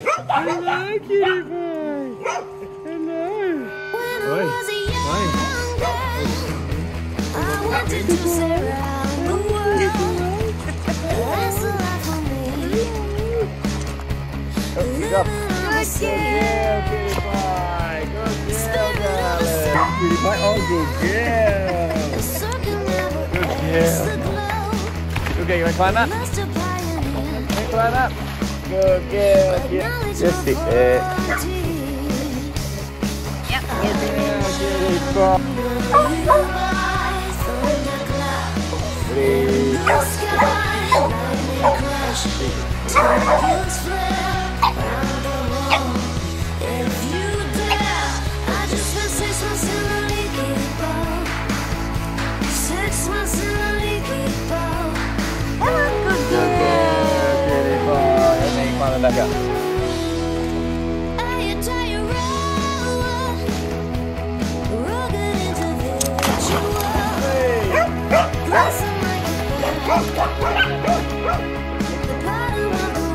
Hello, cutie pie. Hello. Oi, oi. I wanted to sail around the world. That's the life for me. Living on sea. Yeah, cutie pie. Good girl, darling. Pie. Oh, good girl. The circle never Good girl. Okay, you want to climb up? Pioneer. Can you climb up? Good. Yeah. Knowledge Just sit there. quality. Good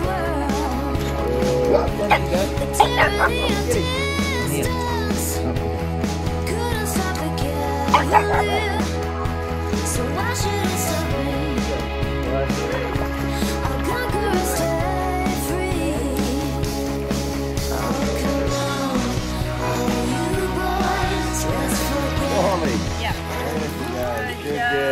world. The tyranny of distance couldn't stop the Good, yeah. good.